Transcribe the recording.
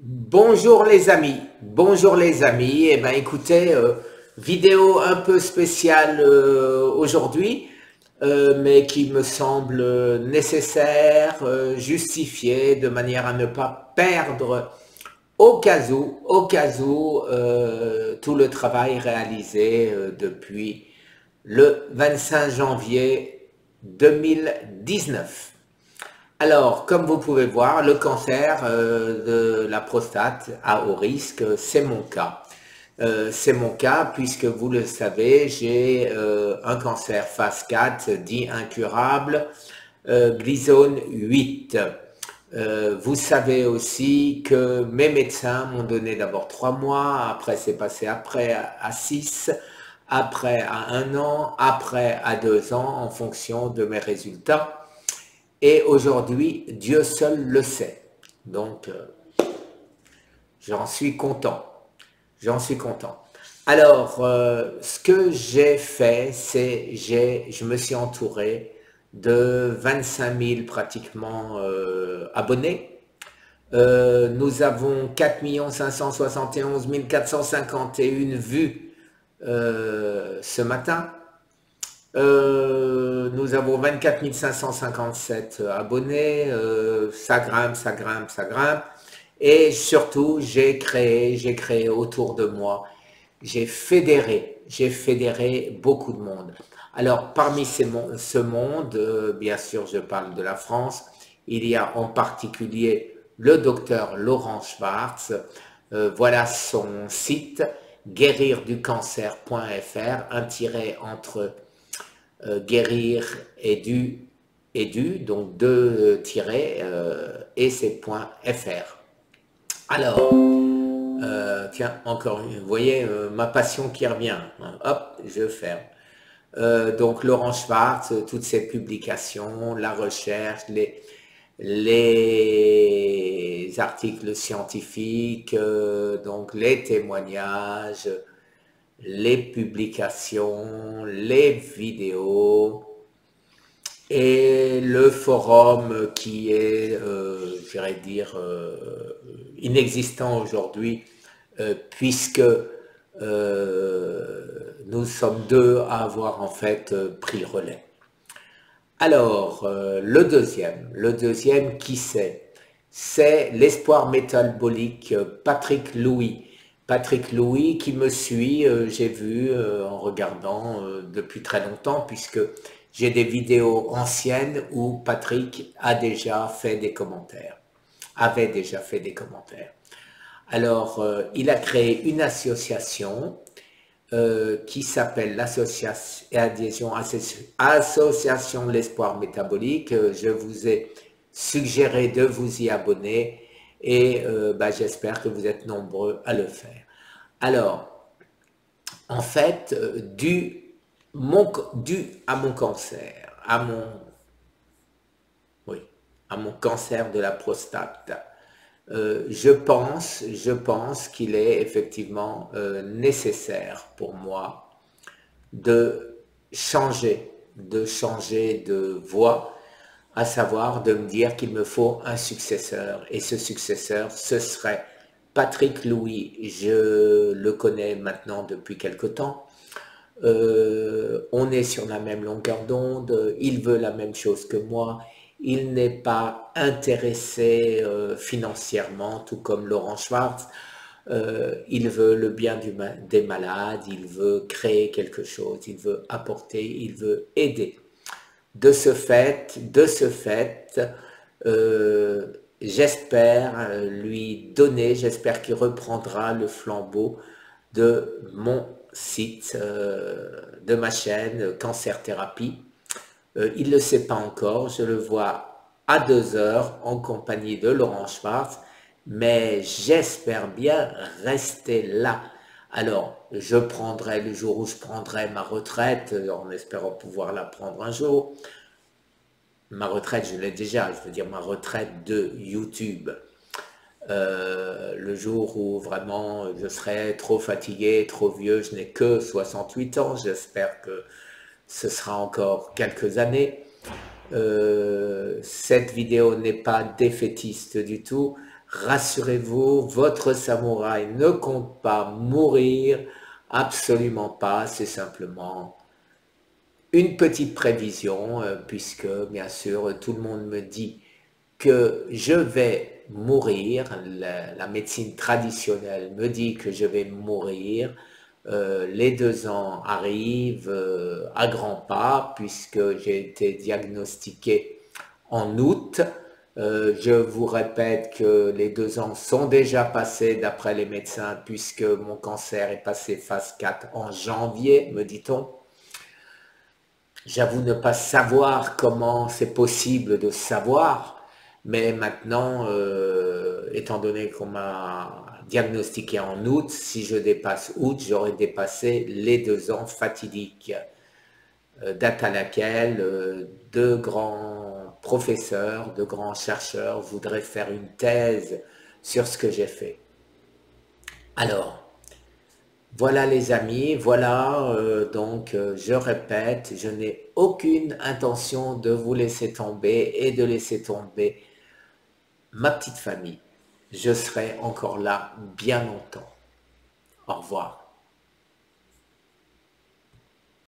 Bonjour les amis, bonjour les amis, et eh ben écoutez, euh, vidéo un peu spéciale euh, aujourd'hui, euh, mais qui me semble nécessaire, justifiée, de manière à ne pas perdre au cas où, au cas où, tout le travail réalisé depuis le 25 janvier 2019. Alors, comme vous pouvez voir, le cancer euh, de la prostate à haut risque, c'est mon cas. Euh, c'est mon cas puisque vous le savez, j'ai euh, un cancer phase 4 dit incurable, glyzone 8. vous savez aussi que mes médecins m'ont donné d'abord 3 mois, après c'est passé après à 6, après à 1 an, après à 2 ans en fonction de mes résultats. Et aujourd'hui, Dieu seul le sait. Donc, euh, j'en suis content. J'en suis content. Alors, euh, ce que j'ai fait, c'est je me suis entouré de 25 000 pratiquement euh, abonnés. nous avons 4 571 451 vues ce matin. Euh, avons 24 557 abonnés, euh, ça grimpe, ça grimpe, ça grimpe. Et surtout, j'ai créé, j'ai créé autour de moi, j'ai fédéré, j'ai fédéré beaucoup de monde. Alors, parmi ces, ce monde, euh, bien sûr, je parle de la France, il y a en particulier le docteur Laurent Schwartz. voilà son site, guérirducancer.fr, un tiré entre euh, guérir et du, donc deux tirets, euh, et c'est .fr. Alors, euh, tiens, encore une, vous voyez ma passion qui revient. Hop, je ferme. donc Laurent Schwartz, toutes ses publications, la recherche, les, les articles scientifiques, donc les témoignages, les publications, les vidéos et le forum qui est, euh, j'irais dire, euh, inexistant aujourd'hui euh, puisque nous sommes deux à avoir en fait pris le relais. Alors, le deuxième, le deuxième qui c'est? C'est l'espoir métabolique Patrick Louis Patrick Louis qui me suit, euh, j'ai vu euh, en regardant euh, depuis très longtemps puisque j'ai des vidéos anciennes où Patrick a déjà fait des commentaires, avait déjà fait des commentaires. Alors, il a créé une association qui s'appelle l'association Association l'Espoir Métabolique. Je vous ai suggéré de vous y abonner et euh, bah, j'espère que vous êtes nombreux à le faire. Alors, en fait, euh, dû, mon, à mon cancer, à mon, oui, à mon cancer de la prostate, euh, je pense, je pense qu'il est effectivement nécessaire pour moi de changer, de changer de voie à savoir de me dire qu'il me faut un successeur. Et ce successeur, ce serait Patrick Louis. Je le connais maintenant depuis quelque temps. Euh, on est sur la même longueur d'onde, il veut la même chose que moi, il n'est pas intéressé euh, financièrement, tout comme Laurent Schwartz, euh, il veut le bien des malades, il veut créer quelque chose, il veut apporter, il veut aider. De ce fait, de ce fait, euh, j'espère euh, lui donner, j'espère qu'il reprendra le flambeau de mon site, euh, de ma chaîne Cancer Thérapie. il ne le sait pas encore, je le vois à deux heures en compagnie de Laurent Schwartz, mais j'espère bien rester là alors, je prendrai le jour où je prendrai ma retraite, en espérant pouvoir la prendre un jour. Ma retraite, je l'ai déjà, je veux dire ma retraite de YouTube. Euh, le jour où vraiment je serai trop fatigué, trop vieux, je n'ai que 68 ans, j'espère que ce sera encore quelques années. Euh, cette vidéo n'est pas défaitiste du tout. Rassurez-vous, votre samouraï ne compte pas mourir, absolument pas, c'est simplement une petite prévision, euh, puisque bien sûr tout le monde me dit que je vais mourir, la, médecine traditionnelle me dit que je vais mourir, euh, les deux ans arrivent euh, à grands pas, puisque j'ai été diagnostiqué en août, je vous répète que les deux ans sont déjà passés d'après les médecins puisque mon cancer est passé phase 4 en janvier, me dit-on. J'avoue ne pas savoir comment c'est possible de savoir, mais maintenant, euh, étant donné qu'on m'a diagnostiqué en août, si je dépasse août, j'aurais dépassé les deux ans fatidiques, euh, date à laquelle euh, deux grands professeurs, de grands chercheurs voudraient faire une thèse sur ce que j'ai fait. Alors, voilà les amis, voilà euh, donc euh, je répète, je n'ai aucune intention de vous laisser tomber et de laisser tomber ma petite famille. Je serai encore là bien longtemps. Au revoir.